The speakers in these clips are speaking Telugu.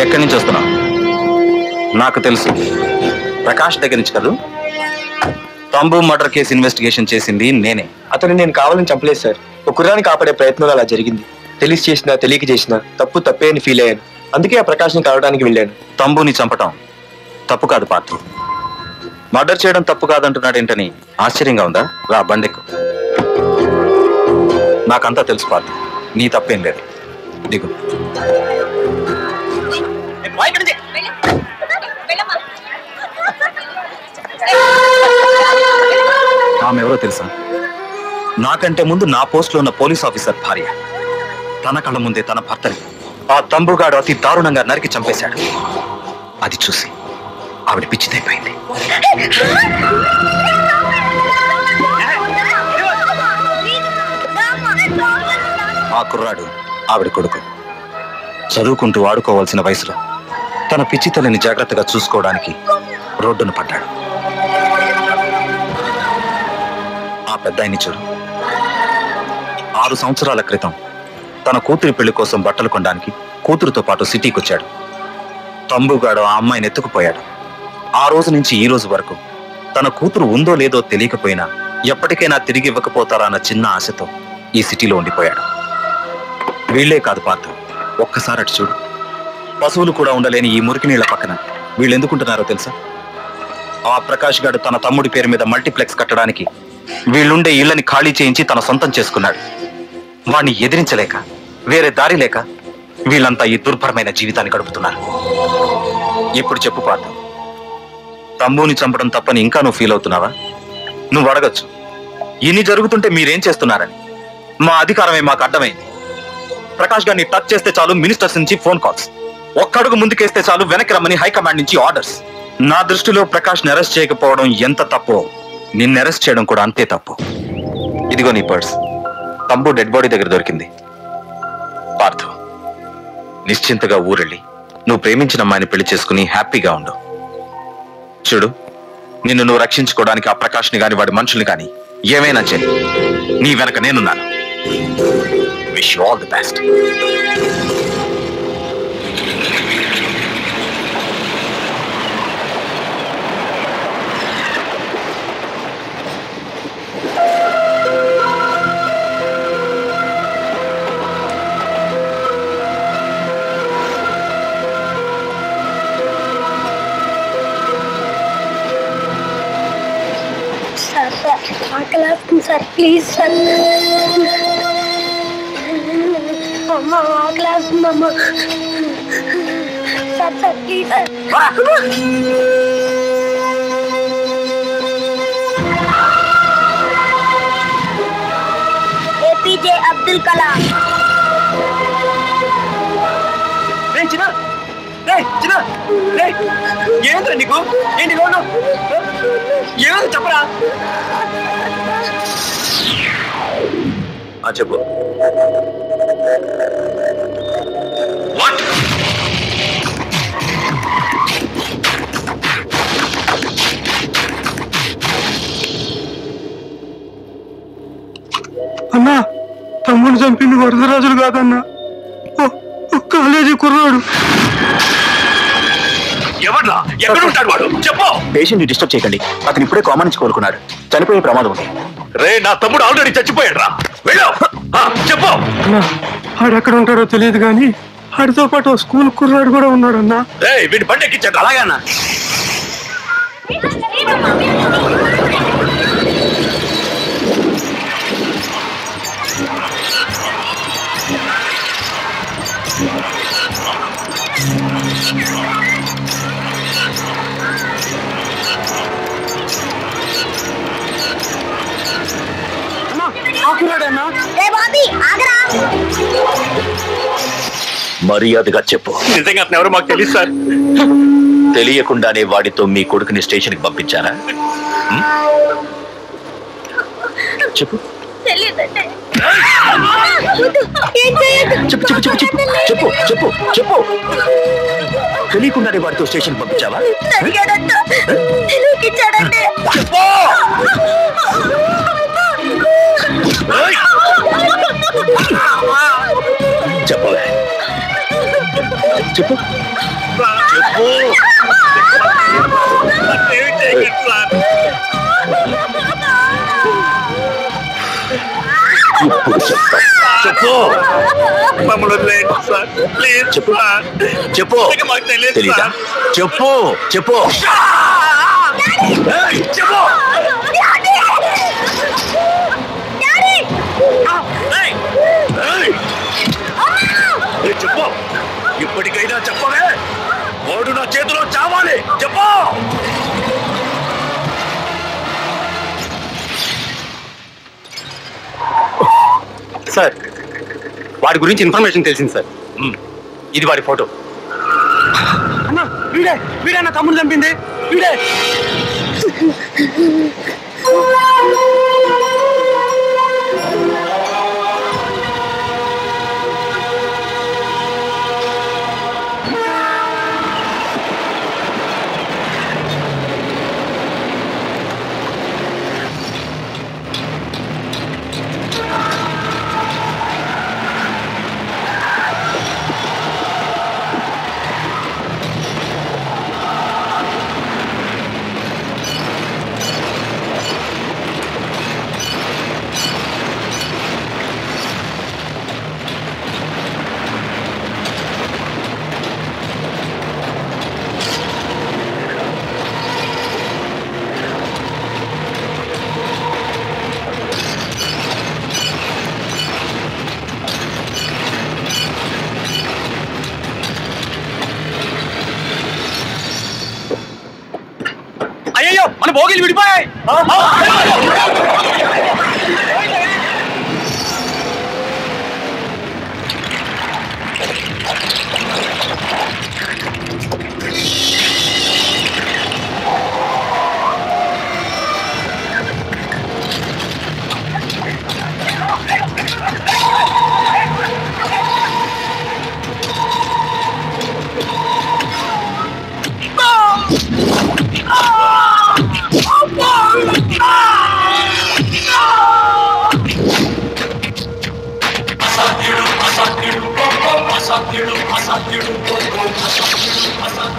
ఎక్కడి నుంచి వస్తున్నావు? నాకు తెలుసు. ప్రకాష్ దగ్గర నుంచి కదూ. తంబు మర్డర్ కేసు ఇన్వెస్టిగేషన్ చేసింది నేనే. అతను నేను కావాలని చంపలేదు సార్. ఒక కుర్రాన్ని కాపాడే ప్రయత్నంలో అలా జరిగింది. తెలిసి చేసినా తెలియక చేసినా తప్పు తప్పే అని ఫీల్ అయ్యాను. అందుకే ఆ ప్రకాష్ని కలవడానికి వెళ్ళాను. తంబుని చంపటం తప్పు కాదు పాత్ర మర్డర్ చేయడం తప్పు కాదంటున్నాడు ఏంటని ఆశ్చర్యంగా ఉందా? రా బండెక్కు. నాకంతా తెలుసు పాత్ర నీ తప్పేం లేదు. దిగు. ఆమె ఎవరో తెలుసా? నాకంటే ముందు నా పోస్ట్లో ఉన్న పోలీస్ ఆఫీసర్ భార్య. తన కళ్ళ ముందే తన భర్తని ఆ తంబుగాడు అతి దారుణంగా నరికి చంపేశాడు. అది చూసి ఆవిడ పిచ్చిదైపోయింది. ఆ కుర్రాడు ఆవిడ కొడుకు. చదువుకుంటూ ఆడుకోవాల్సిన వయసులో తన పిచ్చి తల్లిని జాగ్రత్తగా చూసుకోవడానికి రోడ్డున పడ్డాడు. పెద్ద పెద్దాయన్ని చూడు ఆరు సంవత్సరాల క్రితం తన కూతురి పెళ్ళి కోసం బట్టలు కొనడానికి కూతురుతో పాటు సిటీకి వచ్చాడు. తంబుగాడు ఆ అమ్మాయిని ఎత్తుకుపోయాడు. ఆ రోజు నుంచి ఈ రోజు వరకు తన కూతురు ఉందో లేదో తెలియకపోయినా ఎప్పటికైనా తిరిగి ఇవ్వకపోతారా అన్న చిన్న ఆశతో ఈ సిటీలో ఉండిపోయాడు. వీళ్ళే కాదు పాత్ర ఒక్కసారి అటు చూడు. పశువులు కూడా ఉండలేని ఈ మురికి నీళ్ళ పక్కన వీళ్ళు ఎందుకుంటున్నారో తెలుసా? ఆ ప్రకాష్ గారు తన తమ్ముడి పేరు మీద మల్టీప్లెక్స్ కట్టడానికి వీళ్ళుండే ఇళ్ళని ఖాళీ చేయించి తన సొంతం చేసుకున్నాడు. వాణ్ణి ఎదిరించలేక వేరే దారి లేక వీళ్ళంతా ఈ దుర్భరమైన జీవితాన్ని గడుపుతున్నారు. ఇప్పుడు చెప్పు పాత తమ్ముని చంపడం తప్పని ఇంకా నువ్వు ఫీల్ అవుతున్నావా? నువ్వు అడగచ్చు. ఇన్ని జరుగుతుంటే మీరేం చేస్తున్నారని. మా అధికారమే మాకు అడ్డమైంది ప్రకాష్ గారిని టచ్ చేస్తే చాలు మినిస్టర్స్ నుంచి ఫోన్ కాల్స్. ఒక్కడుగు ముందుకేస్తే చాలు వెనక్కి రమ్మని హైకమాండ్ నుంచి ఆర్డర్స్. నా దృష్టిలో ప్రకాష్ అరెస్ట్ చేయకపోవడం ఎంత తప్పో నిన్ను అరెస్ట్ చేయడం కూడా అంతే తప్పు. ఇదిగో నీ పర్స్. తంబు డెడ్ బాడీ దగ్గర దొరికింది. పార్థు నిశ్చింతగా ఊరెళ్ళి. నువ్వు ప్రేమించిన అమ్మాయిని పెళ్ళి చేసుకుని హ్యాపీగా ఉండు. చూడు నిన్ను నువ్వు రక్షించుకోవడానికి ఆ ప్రకాష్ని గాని వాడి మనుషుల్ని కానీ ఏమైనా చేయి నీ వెనక నేనున్నాను. Wish all the best వేస్తుంది సార్ ప్లీజ్ సార్ అమ్మ ఆకలి వేస్తుంది అమ్మ sir sir please sir APJ Abdul Kalam ఏంద్రా నీకు ఏంటి లోను ఏమో చెప్పరా చెప్పు. వాట్ అన్నా తమ్ముడు చంపింది వరదరాజులు కాదన్నా. కాలేజీ కుర్రాడు. ఎవడ్రా? ఎక్కడ ఉంటాడు వాడు? చెప్పు. పేషెంట్ డిస్టర్బ్ చేయకండి. అతను ఇప్పుడే కామన్ నుంచి కోలుకున్నాడు చనిపోయే ప్రమాదం ఉంది. రే నా తమ్ముడు ఆల్రెడీ చచ్చిపోయాడు రా వెళ్ళు. ఆ, చెప్పు. అన్నా ఆడెక్కడ ఉంటాడో తెలియదు కానీ ఆడితో పాటు స్కూల్ కుర్రాడు కూడా ఉన్నాడన్నా. రే వీడి బండి ఎక్కించండి అలాగేనా మర్యాదగా చెప్పు. నిజంగా అతను ఎవరో మాకు తెలియదు సార్. తెలియకుండానే వాడితో మీ కొడుకుని స్టేషన్కి పంపించారా? చెప్పు. చెప్పు చెప్పు చెప్పు చెప్పు చెప్పు చెప్పు చెప్పు. తెలియకుండానే వాడితో స్టేషన్ పంపించావా? చెప్పు. చెప్పు. ఇప్పుడు చెప్పు. చెప్పు. చెప్పు. చెప్పు. చెప్పు. ఏయ్, చెప్పు. సార్ వాడి గురించి ఇన్ఫర్మేషన్ తెలిసింది సార్. ఇది వాడి ఫోటో. అన్న వీడే వీడే నా తమ్ముడు చంపింది. వీడే. అయ్యో మన భోగిలు విడిపోయాయి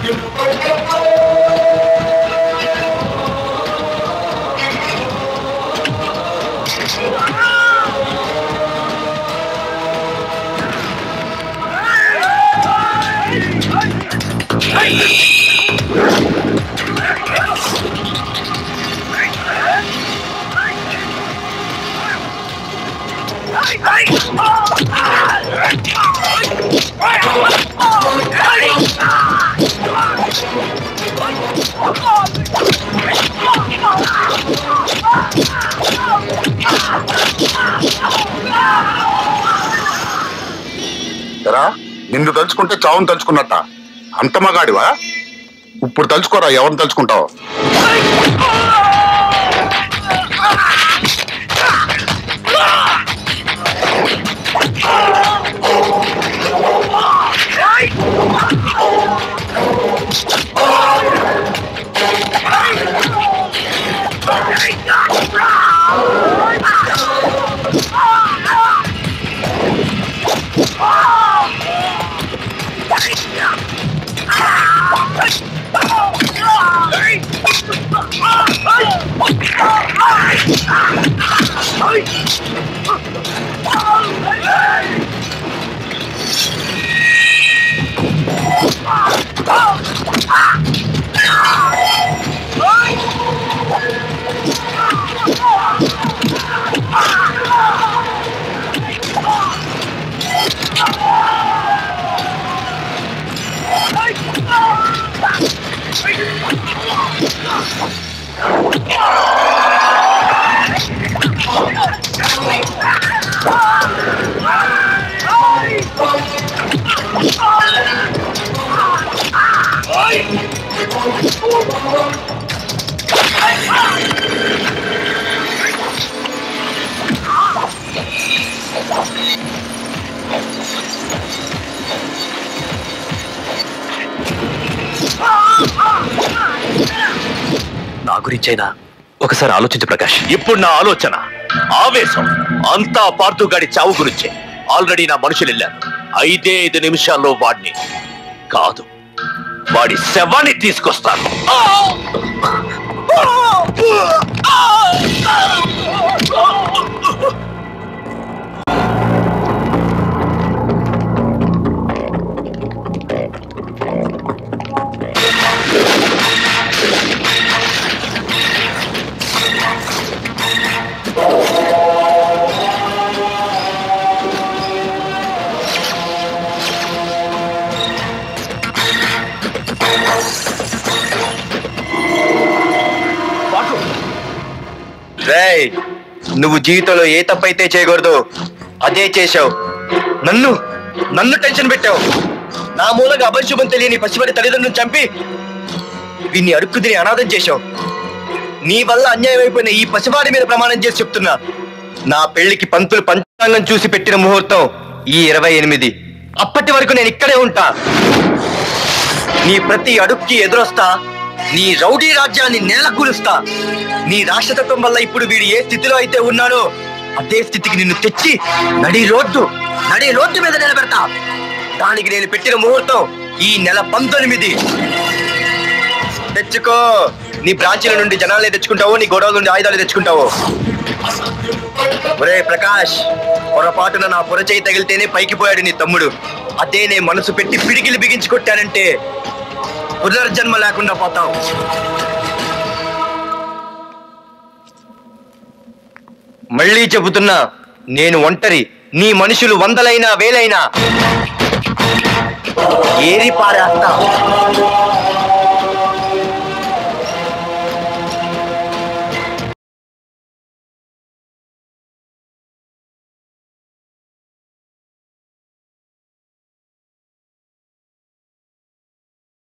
Oh, ఎరా నిన్ను తలుచుకుంటే చావును తలుచుకున్నట్ట. అంత మగాడివా? ఇప్పుడు తలుచుకోరా ఎవరిని తలుచుకుంటావు? Ah! నా గురించైనా ఒకసారి ఆలోచించు ప్రకాష్ ఇప్పుడు నా ఆలోచన ఆవేశం అంతా పార్థుగాడి చావు గురించే ఆల్రెడీ నా మనుషులు వెళ్ళారు ఐదే ఐదు నిమిషాల్లో వాడిని కాదు వాడి శవాన్ని తీసుకొస్తాను రేయ్ నువ్వు జీవితంలో ఏ తప్పైతే చేయకూడదు అదే చేశావు. నన్ను నన్ను టెన్షన్ పెట్టావు. నా మూలంగా అపరిశుభం తెలియని పసివాడి తల్లిదండ్రులను చంపి వీన్ని అడుక్కుదిని అనాథం చేశావు. నీ వల్ల అన్యాయం అయిపోయిన ఈ పసివాడి మీద ప్రమాణం చేసి చెప్తున్నా. నా పెళ్ళికి పంతులు పంచాంగం చూసి పెట్టిన ముహూర్తం ఈ ఇరవై ఎనిమిది. అప్పటి వరకు నేను ఇక్కడే ఉంటా. నీ ప్రతి అడుక్కి ఎదురొస్తా. నీ రౌడీ రాజ్యాన్ని నేలకూలుస్తా నీ రాక్షసత్వం వల్ల ఇప్పుడు వీడు ఏ స్థితిలో అయితే ఉన్నాడో అదే స్థితికి నిన్ను తెచ్చి నడి రోడ్డు నడి రోడ్డు మీద నిలబెడతా. దానికి నేను పెట్టిన ముహూర్తం ఈ నెల పంతొమ్మిది. తెచ్చుకో. నీ బ్రాంచీల నుండి జనాలే తెచ్చుకుంటావో నీ గొడవల నుండి ఆయుధాలు తెచ్చుకుంటావో. ఒరే ప్రకాష్ పొరపాటున నా పొరచేయి తగిలితేనే పైకి పోయాడు నీ తమ్ముడు. అదే నే మనసు పెట్టి పిడికిలు బిగించి కొట్టానంటే పునర్జన్మ లేకుండా పోతావు. మళ్ళీ చెబుతున్నా నేను ఒంటరి నీ మనుషులు వందలైనా వేలైనా. ఏరి పారేస్తా